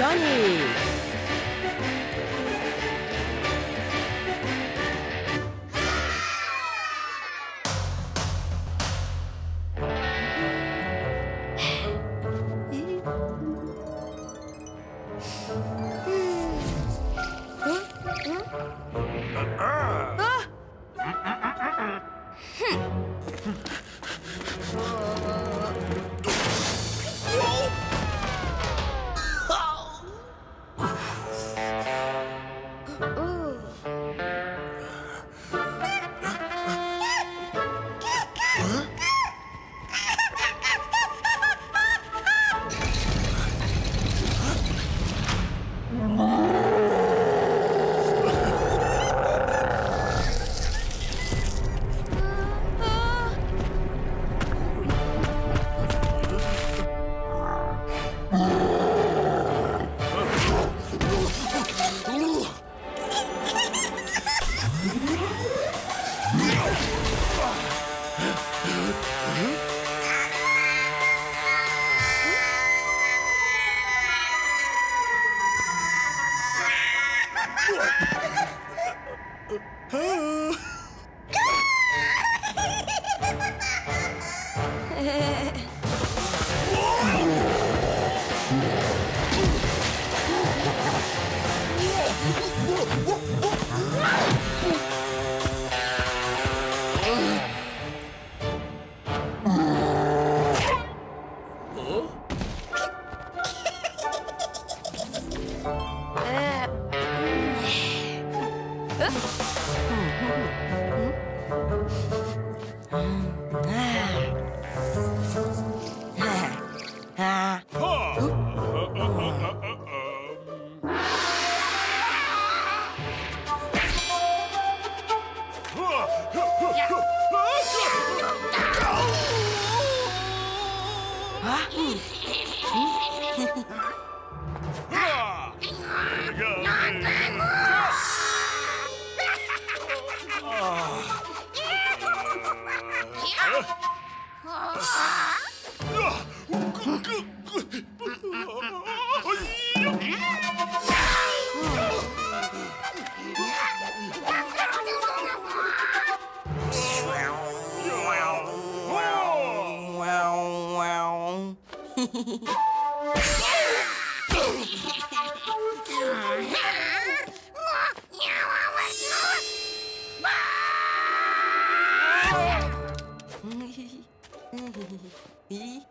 Jonny!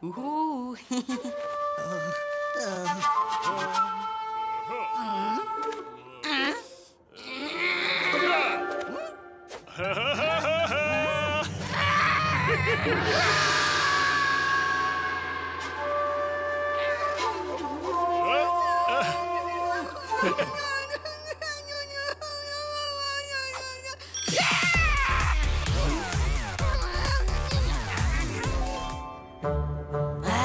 Ooh. I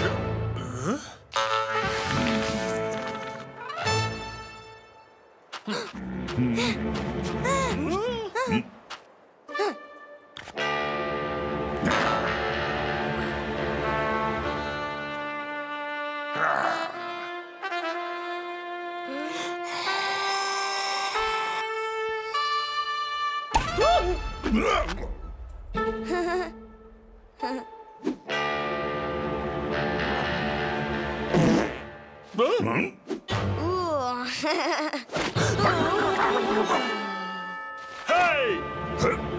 Let's go. hey!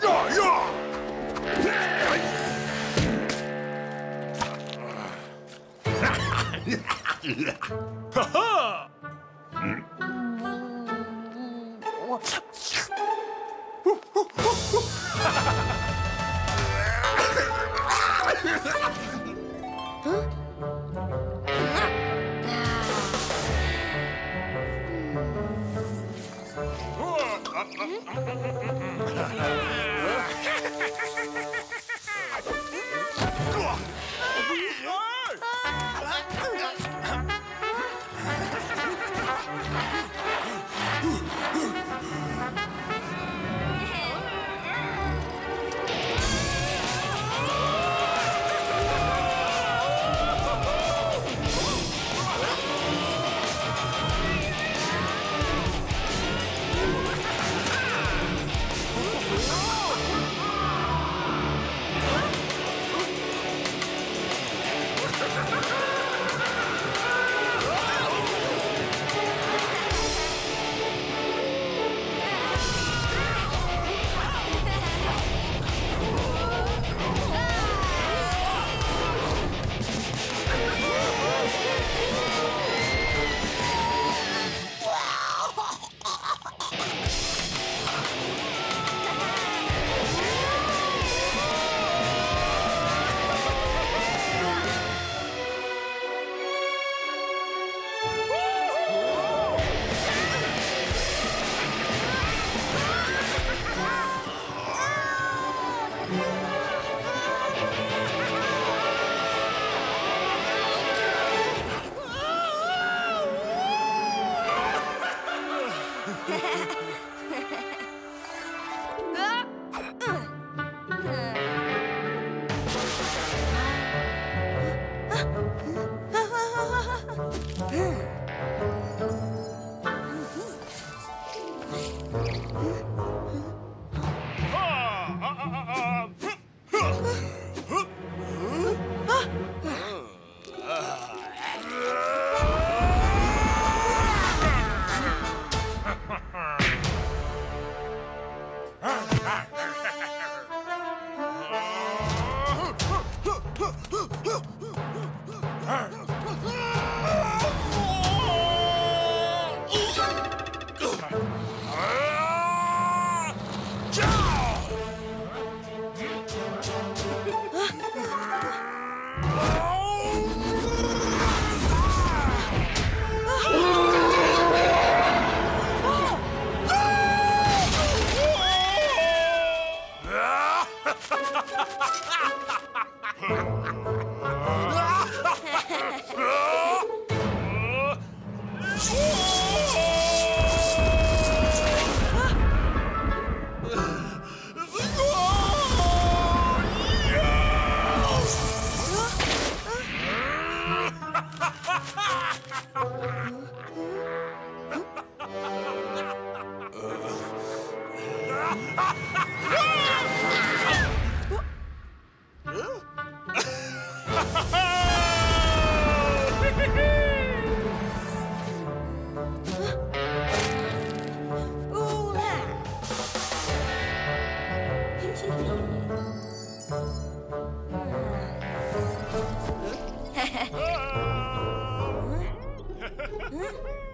yeah, yeah! Ha ha! ¿Mm? Huh?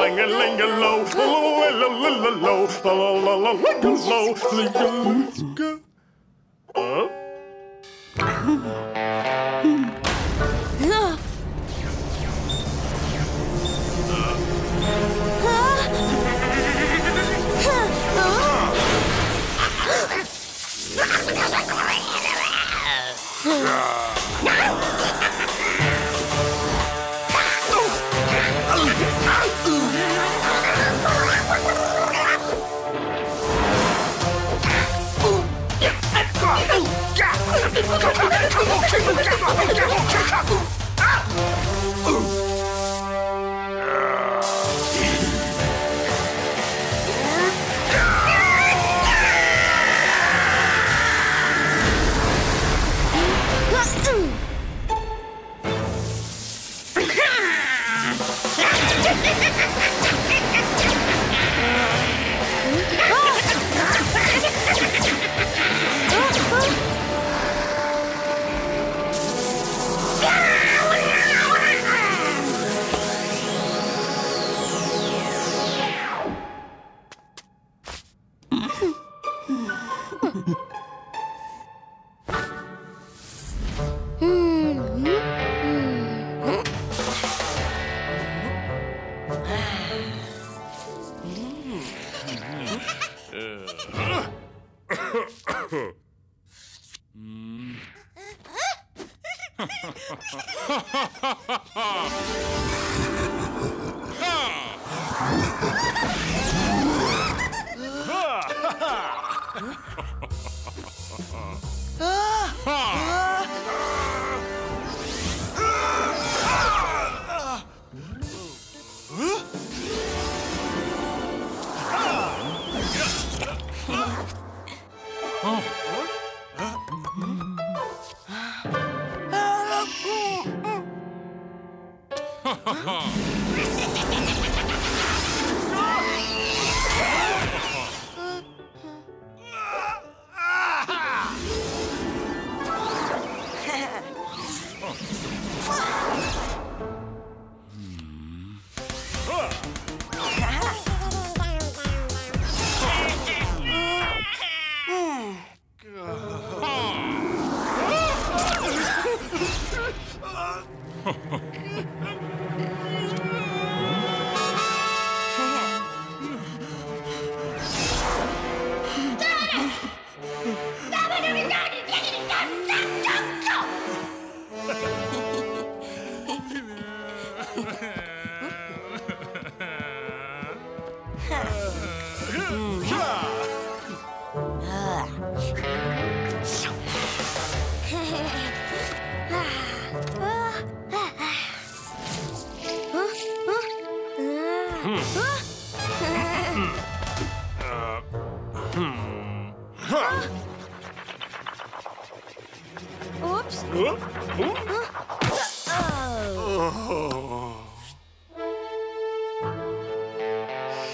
ling a ling a low, low, low, low, low, low, low, ling a low, ling a ling a. Ah! Oh!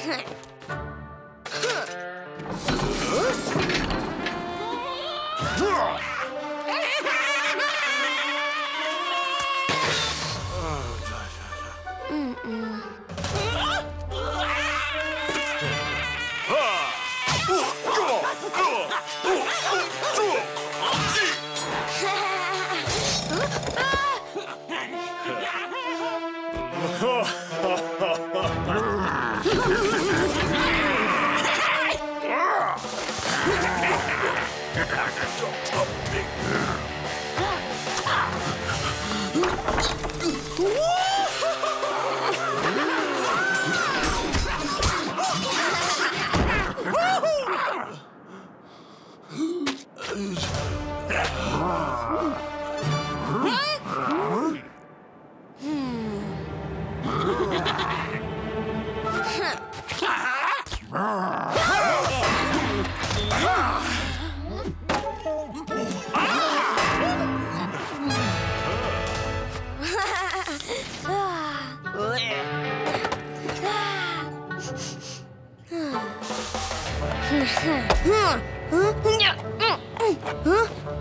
hunt. Don't stop me. 嗯嗯嗯嗯嗯。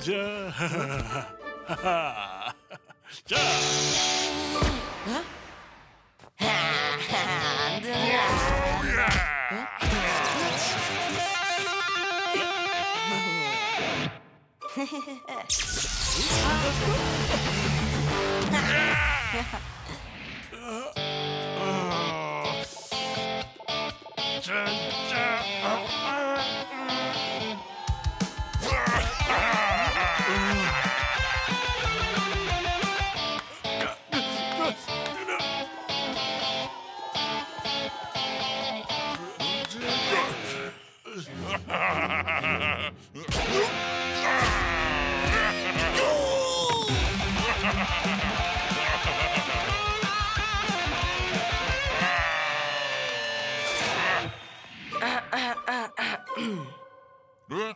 짠짠. 네?